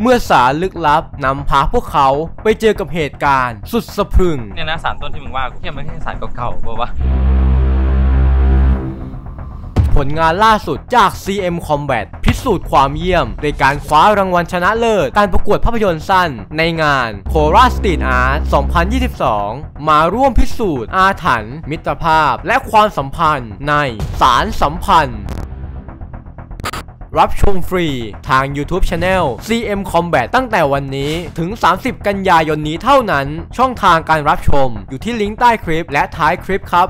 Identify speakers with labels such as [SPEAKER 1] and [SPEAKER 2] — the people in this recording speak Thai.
[SPEAKER 1] เมื่อสารลึกลับนำพาพวกเขาไปเจอกับเหตุการณ์ สุดสะพรึง
[SPEAKER 2] เนี่ยนะสารต้นที่มึงว่ากูเฮียมันแค่สารเก่าๆบอกว่า
[SPEAKER 1] ผลงานล่าสุดจาก CM Combat พิสูจน์ความเยี่ยมโดยการคว้ารางวัลชนะเลิศ การประกวดภาพยนตร์สั้น ในงาน c o r a Street Art 2022 มาร่วมพิสูจน์อาถรรพ์มิตรภาพ และความสัมพันธ์ในสารสัมพันธ์ รับชมฟรีทาง YouTube Channel CM Combat ตั้งแต่วันนี้ถึง 30 กันยายนนี้เท่านั้น ช่องทางการรับชมอยู่ที่ลิงก์ใต้คลิปและท้ายคลิปครับ